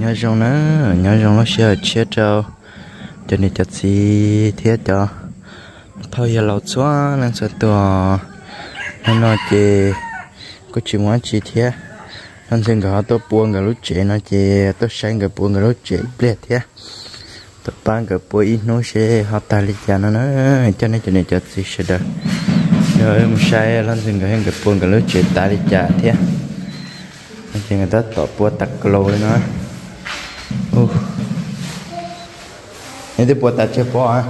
nhớ rong nó, nhớ rong nó sẽ chết cho cho nên cho xí thiết cho. Thôi giờ lâu xóa nên sẽ tòa nên nó chỉ có chỉ muốn chỉ thế nên xin gọi tôi buông cái lúc chế nó chỉ tôi sáng cái buông cái lúc chế biết thế tôi bán cái buổi ít nó sẽ họ tài lấy cho nó cho nên cho nên cho xí sẽ được rồi, em sai anh xin cái cái buông cái lúc chế tài lấy cho anh chỉ người ta tỏ buông tắc lâu lên nó uh. ini buat tak cepo ah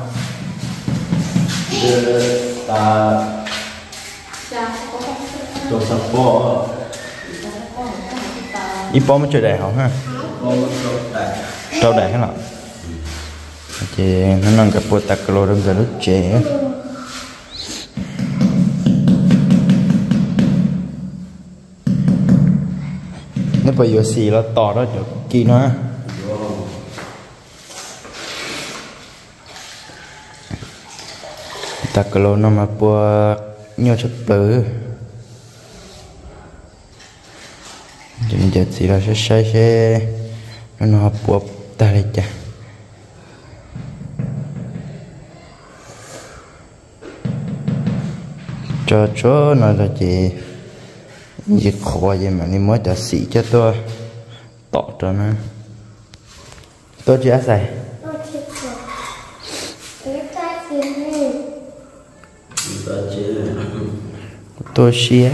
ta đồ sập bò ipo mới chơi đại không ha trâu đại hết rồi chị nó nâng cái buat tắc lô đừng giờ lúc trẻ nó bây giờ xì nó to đó cho kỳ nó. ha. Tắc lô nó mà buat nhiều chất bự. Cho nên giờ là sẽ sai sẽ nó nó buat ta đây chả cho chó nó là chị gì khó vậy mà nên mới đã xỉ cho tôi. Tỏ cho nó. Tôi chỉ xài ta chế tôi xí á.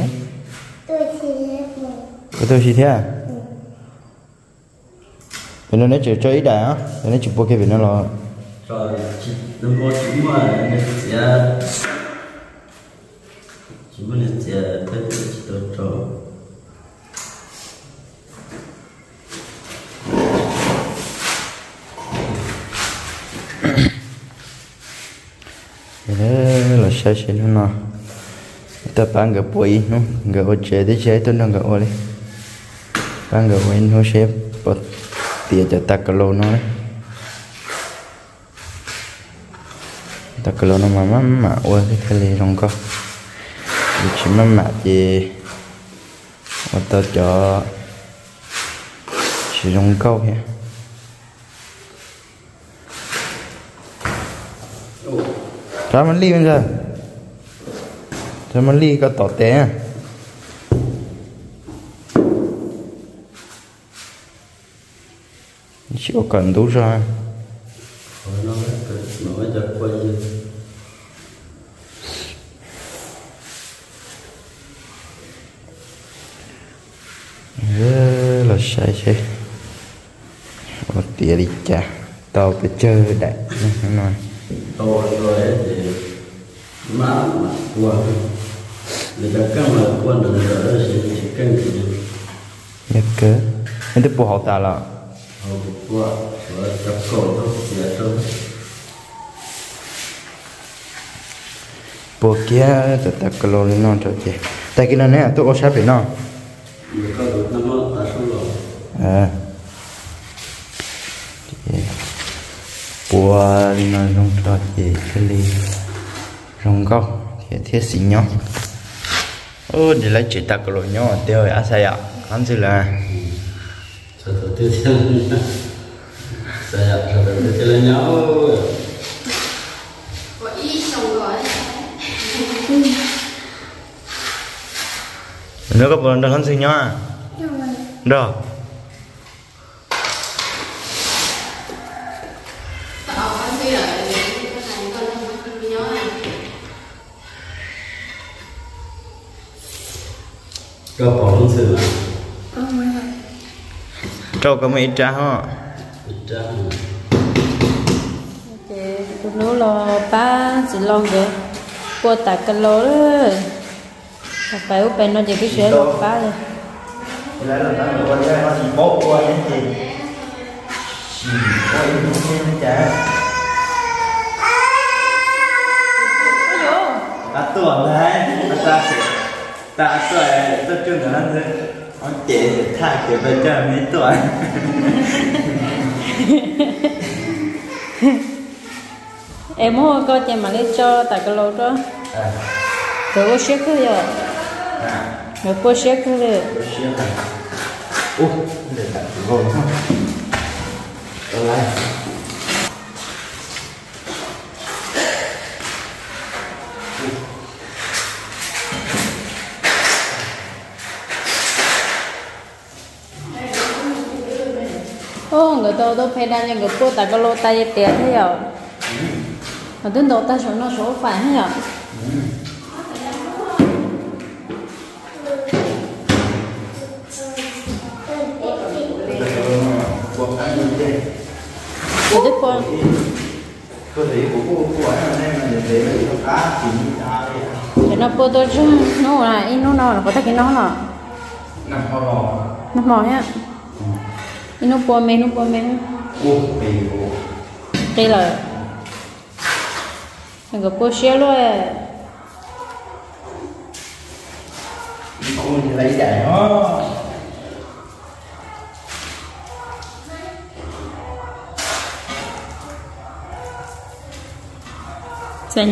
Cái tôi xí thế à? Vì nó nói chuyện cho ý đại á vì nó chụp bộ cái vì nó là rồi chỉ đừng có chỉ mà nên sẽ chỉ mà nên sẽ tới chỉ đồ trò vì đó là sai sai nó nó ta bán gặp quỷ nó gặp ô chế để chế tôi đang cái ô đi bán cái nó sẽ bật tiền cho ta cái lô nó đấy ta cái lô nó mà mà mà ô cái cái gì không có chỉ mà mà gì mà ta cho chỉ dùng câu hết Ramen mình ly ra mình ly có tỏ té. Có cần đủ rồi. Rất là sai sai Ở tỉa đi chà. Tao phải chơi đại Nó nói rồi thì má mà qua người ta căng là quan được rồi sẽ sẽ căng thì Nhớ cơ Nên tôi bộ học ta là hậu qua thôi ta cơ lô non cho chị nè tôi có sắp phải non. Rồi à bùa nó rong cho chị cái ly. Rong góc thì thiết xin nhau ô để lấy chị ta cái lối nhau tiêu à sao ạ. Anh chứ là đó tiếp theo sẽ sau đó tiếp theo là nhau có ít xong rồi nữa có buồn đâu có bỏ luôn sự. Trâu có mấy trả hả nói là ba chỉ lo cái qua tạ cái lô đó phải úp bên nó chỉ cái chuyện là ba rồi. Lại là nó được qua nó chỉ bố qua những gì chỉ có ý muốn xem trả ta tưởng đấy ta sẽ ta tuổi tôi chưa ăn thôi ông trẻ thì thay kiểu bây giờ mấy tuổi. Em mua coi chị mà lấy cho tạ cái lô đó. À. Rồi có xếp cái gì à. Rồi có xếp cái gì này ủa để lại cái gồm ô ta đâu phải đang những cái bố ta cái lô tay tiền thế nhở mà đến đầu ta số nó số phải thế của cô là để để nó cá chỉ như ta đây thì nó bố tôi chứ nó là in nó nó là có thể cái nó là nằm kho lò nó mò nhá in nó bố mẹ nó bố mẹ ô bì ô đây là những cái bố xe luôn cô như lấy giải nó. Sẽ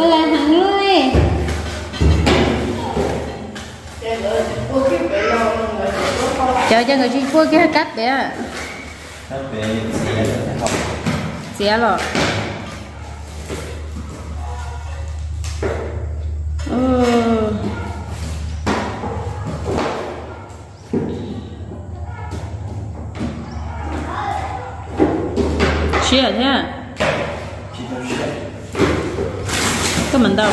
Tôi làm thẳng luôn đi chờ cho người chuyên Quốc cái cắt để cắt về xe nó xé rồi ừ. Chia thế à? chỉ nó sẽ Cái mình đâu?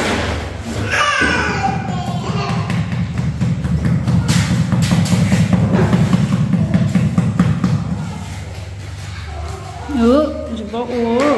Ừ, bỏ uống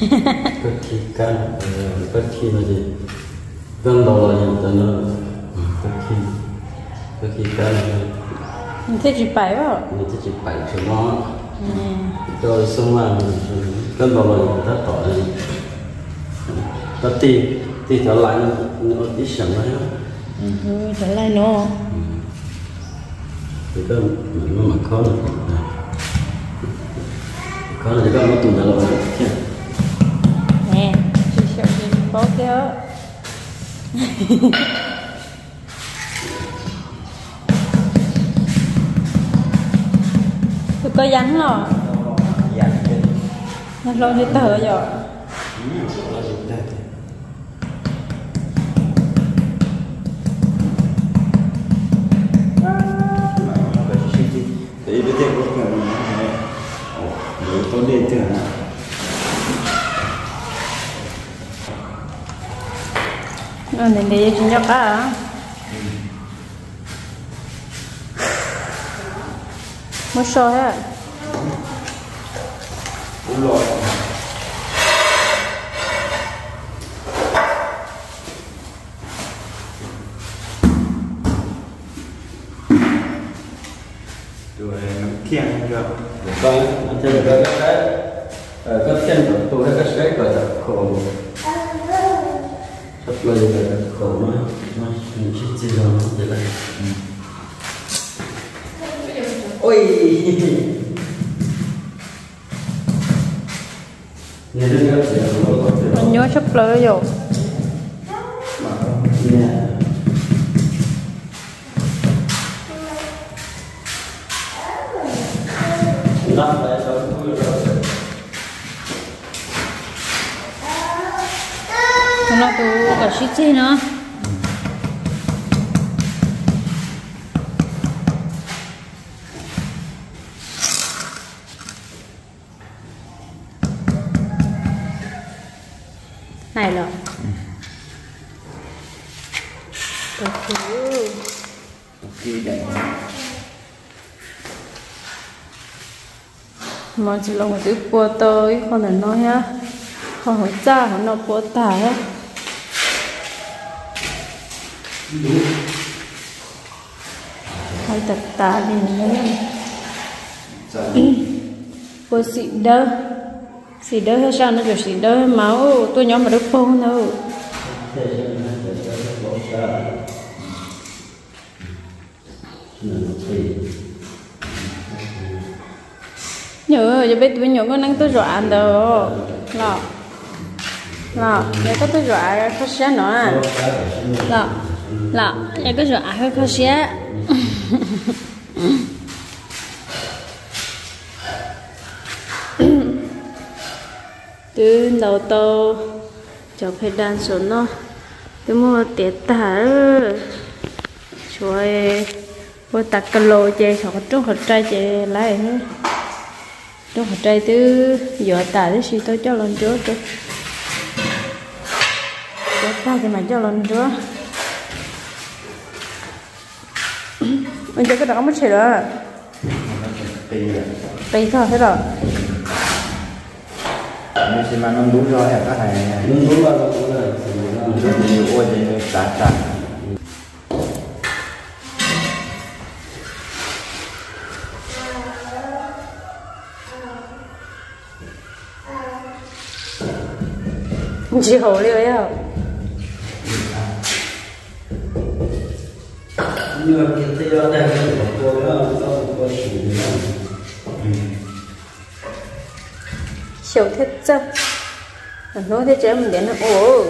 gì? Gần đầu là gì? Tao nó có khi có khi can. Mình thích chỉ bảy vào. mình chỉ chỉ bảy cho nó. Rồi xong là gần đầu là gì? Ta tỏ gì? Ta tì tì trở lại nó tí sẵn đấy Ừ, trở lại nó. thì có nó mà khó là tuần là rồi chứ Nè, chị sợ gì bó kia. Tôi có dắn rồi. trên Nó lo đi tờ rồi. cái bây giờ có cái này ồ nếu tôi đi từ nào nó nên để cho nhau cả. Một hết rồi rồi nó kiêng chưa vâng anh thấy là cái cái ở các chân của tôi hay các cái gọi là khổ sắp lên là khổ nó nó xin chỉ là nó chỉ là ôi cái có Mình nhớ sắp lỡ rồi. nghe Lắm lại có vui rồi. Nó tụ cả shit gì nữa. Mà chỉ là một thứ bùa tới không là nói á không hỏi cha không nó bùa tả á. Hay tập tả đi nữa bùa xị đơ. Xị đơ hay sao? Nó cho xị đơ máu. Tôi nhóm mà đứt phong đâu. Thank you nhớ giờ biết tôi nhớ con đang tôi dọa đâu. Lọ lọ giờ có tôi dọa có xé nữa à. lọ lọ giờ có dọa hơi có xé. Từ đầu tô cho phải đan số nó. Tôi mua tiền tả rồi tôi tắt cái lô chơi họ có trúc họ trai chơi lại hết trúc họ trai từ giờ tả thì xí tôi cho lần trước trúc cho ta thì mà cho lần trước mình cho cái đó mất rồi. Đó Bây giờ tùy thôi thế rồi xí mà nó đúng rồi hả các thầy đúng đúng là đúng nhiều ôi thì người trả liêu ấy không nhưng mà cái cô nó có siêu thiết chứ. Nó thế chứ mình đến nó ồ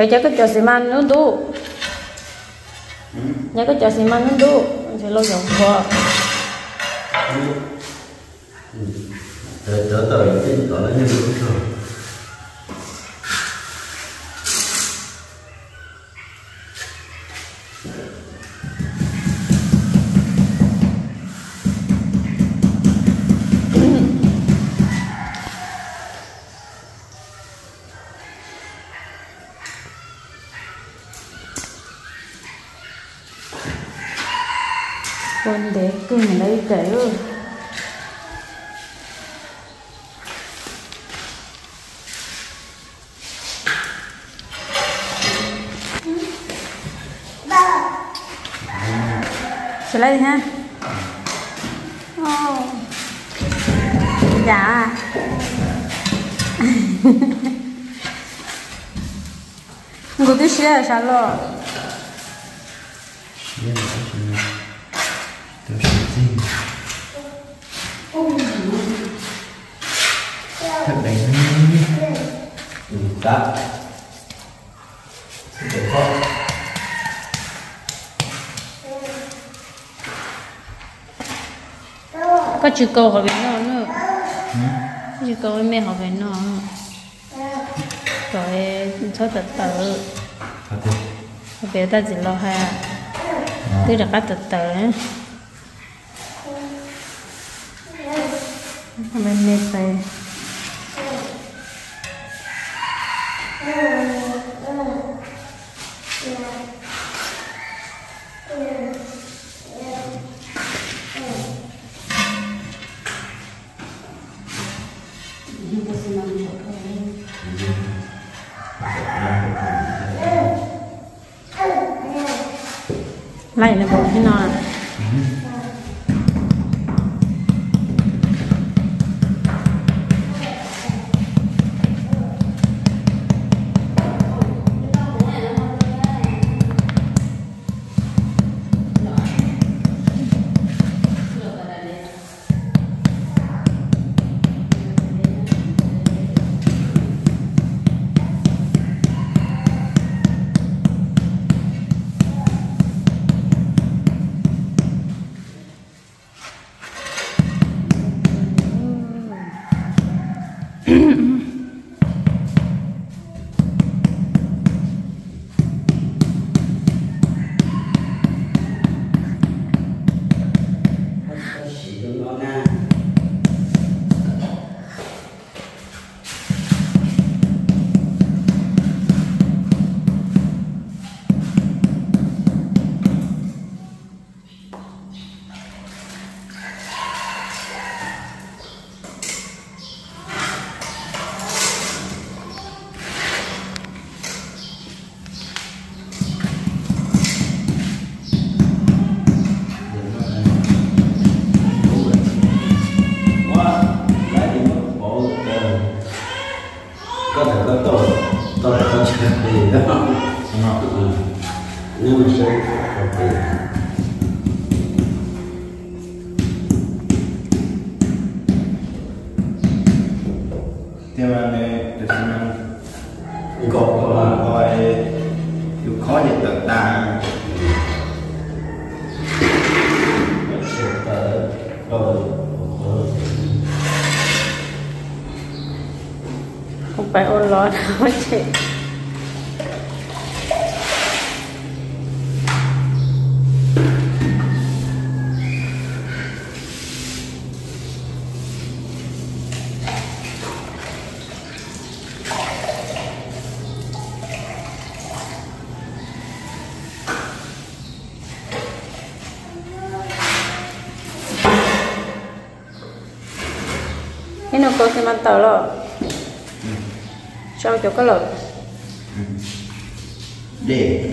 Theo chắc cái cho xì man nó đủ. Nhớ cái cho xì man nó đủ. Sẽ lâu dòng qua. Để đỡ tới cái đó là như đúng rồi Con để cứ mình lấy kể ơi. Sẽ lấy đi ha. Ồ. Dạ. Ngủ tí xíu là sao rồi Nhưng mà có chuyện Tôi sẽ gì Thật đấy nó ừ, đã để không có chữ câu hỏi về nó nữa. Có chữ câu mẹ hỏi về nó rồi tật tự đấy hỏi về ta chỉ lo ha. Tức là các tật tự ấy bên mẹ ในบท呢 phải ôn lo nói chuyện cái nó có xem ăn tờ sao cho có lợi để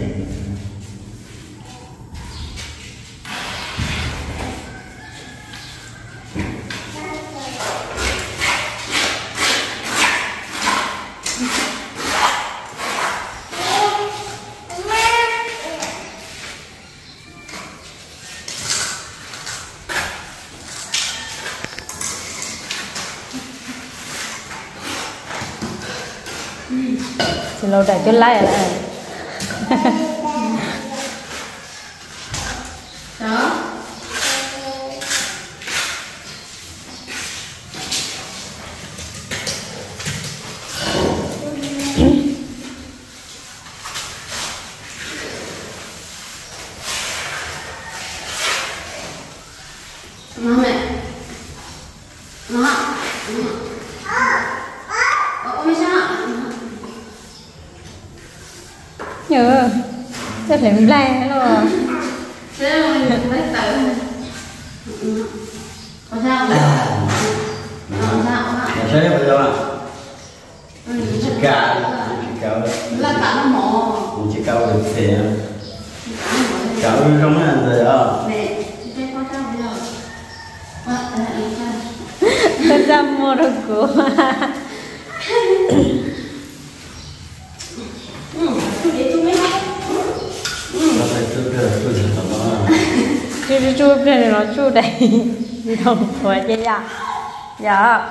cái like là đó Má mẹ Má Ờ, ôi sao nhớ rất là le luôn Thế là mình lấy tự Có sao không? Có sao không sẽ bây giờ Ừ, chỉ cả chỉ cao là cả nó mỏ chỉ cao được tiền Cả trong này rồi Mẹ, chị có sao bây giờ? Ờ, ờ, ờ, sao? thật ra mua được của Ừ, chú để chú mấy không? Nó phải trước cái tôi sẽ tầm đó chú chú chú đây là nó chú đây đi đâu của chị dạ dạ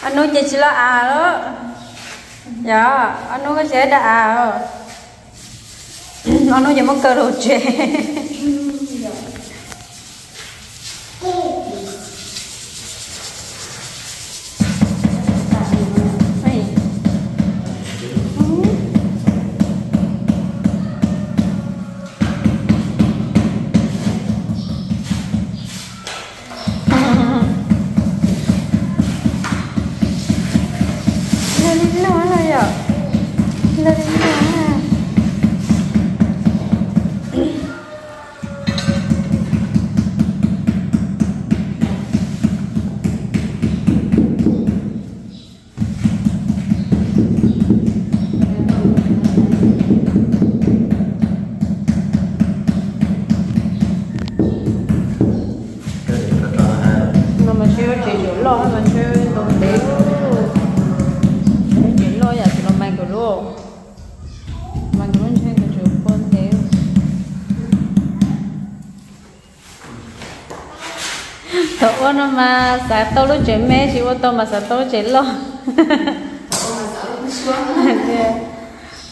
anh nói chị chỉ là à đó dạ anh nói cái sẽ đã mà xả tao lúc chơi mẹ chỉ có tao mà xả tao chơi lo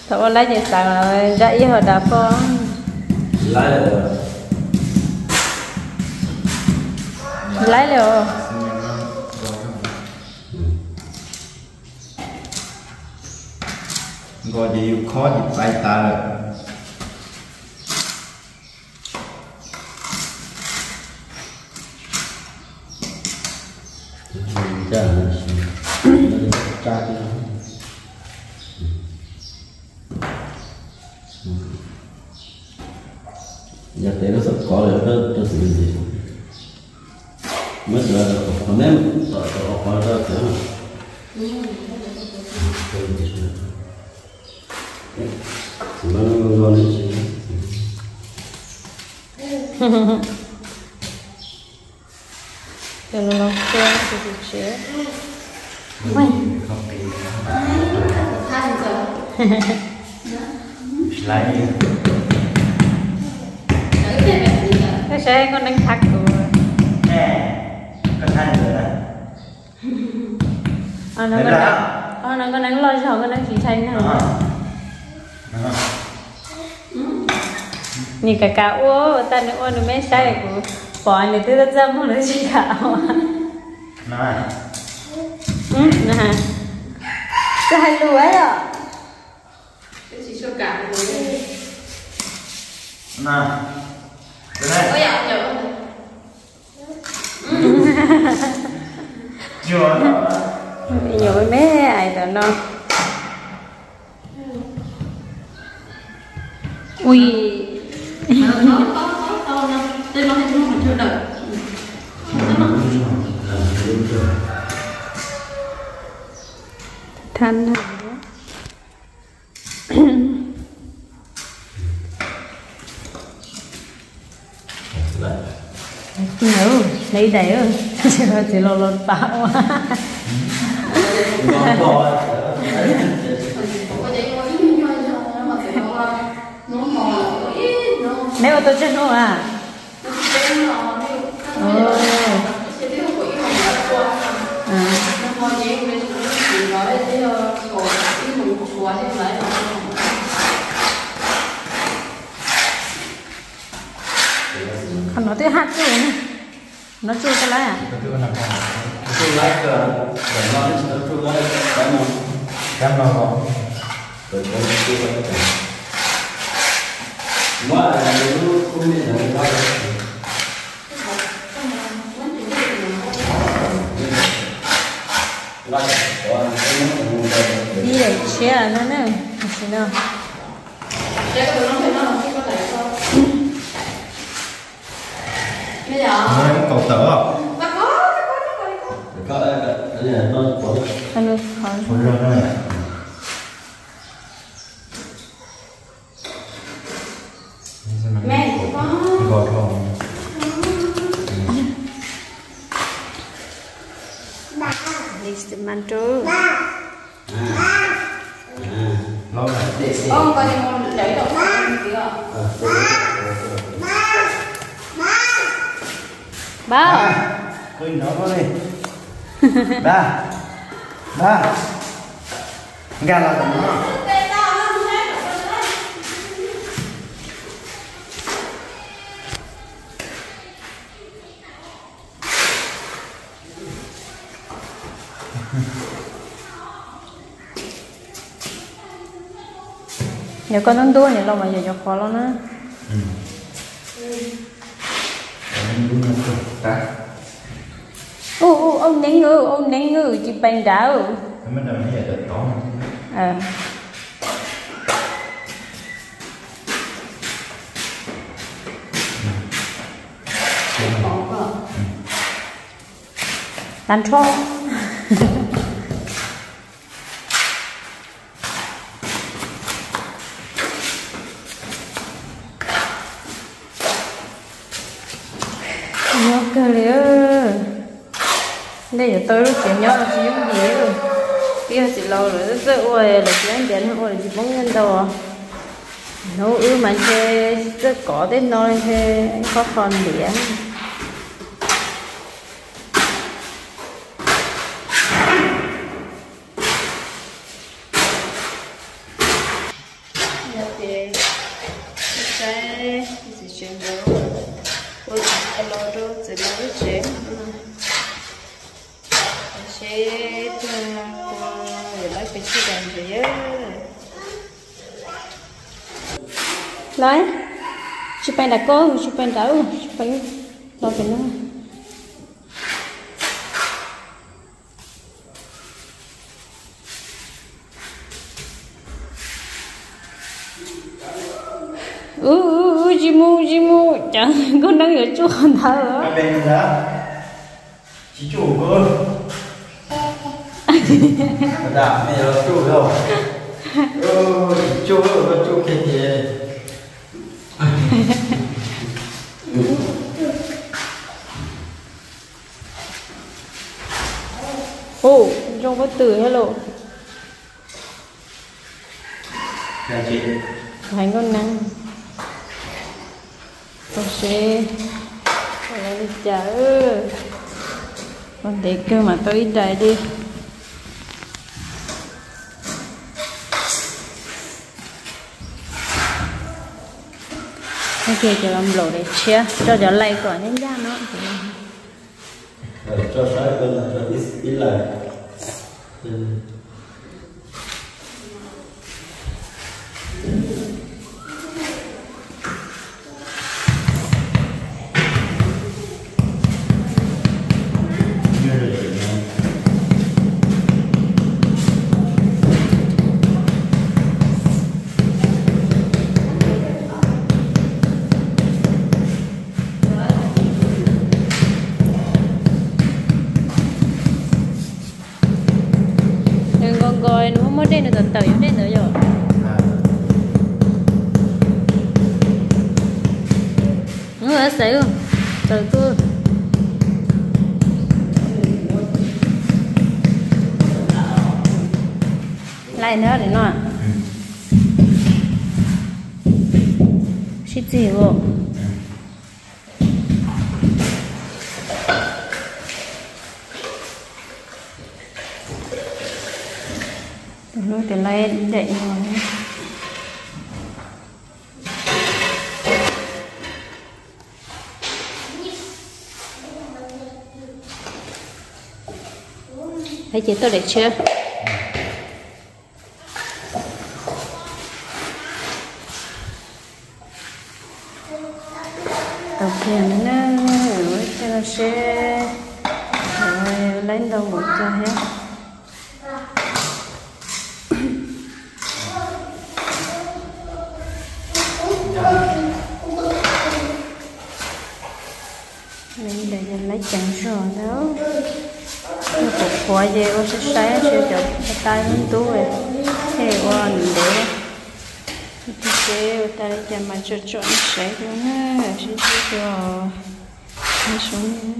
Thọ lấy gì xả ra ý hồi đạp con lái là lấy rồi gọi gì khó thì phải ta rồi À nó đó. nó con đánh lo cho con đánh chỉ thanh này. Nhi cả cả ô, ta nữa ô nó mấy sai của Bỏ này tư đất dâm không nó chỉ cả. Nói Ừ, nè Sai lùi à cái gì cho cả rồi nè cái này. Ôi dạ nhớ chưa Nhiều cái mấy ai đó nó Ui nó có có to nó tên nó hay nó chưa đợi Thanh lại Nữ, lấy đầy rồi. Chưa chỉ lo lột Nếu mà tôi chân không à? Ờ. Nó nó À tới hát chứ Nó chui cái lá à? Tôi lái cờ để nó nó tôi lái cái nó cảm ơn con tôi tôi lái cái mà nó không là lái có cái nó cũng được Đi để chế à nó nè Xin đâu Thế cái nó phải nó là cái có thể không? Bây giờ cầu tử không nó có, nó có, nó có, nó có. có cái cái này nó có Anh ơi khỏi Ôi rồi nó này. Mẹ cũng có. gọi không List mantu lâu này Ông coi thì muốn lấy đậu xanh tí ạ. Bao Ôi nó có đi Ba. Ba Gà là nó Nếu con ăn đua thì lo mà giờ cho khó Ta Ô ô ông nén ngư ông nén ngư chị bánh đảo Cái mình đừng thấy được tốt Ờ Làm cho Nhớ giờ tôi lúc chuyện nhớ là chỉ dùng gì rồi. Kia chị lâu rồi, rất rất ôi là chị ăn chén ôi chị bóng nhân đâu à. Nấu ư mà chơi rất có tết nói chơi khó khăn điện Lại Ảnh đã có, chụp ảnh đã Chụp ảnh Lo cái nữa ừ ừ ừ chị mu chị mu chẳng con đang ở chỗ hòn thở Cái bên đó Chỉ chủ cơ. Đã, mẹ là chủ đâu Ừ, chủ cơ, chủ cái gì ồ trong có từ hello. Là chị. Thành con năng con sẽ con lại đi chợ. Con để cơ mà tôi đi đây đi ok cho làm lỗ để chia cho cho lay của nhân ra nó. Cho sai bên là cho ít ít lại nó từ từ đến nữa rồi nó ở xỉu từ từ lại nữa để nó xịt gì vô nó thì lấy đậy rồi thấy chị tôi đẹp chưa đầu tiên nó rồi cho nó sẽ rồi lấy đâu một cho hết mình để cho lấy chẳng rồi đó nó cục quả gì ô sẽ sáng sẽ chụp cái tay mình tú thế còn để thì sẽ ta cho mà cho chọn sẽ luôn á. Sẽ cho cho xuống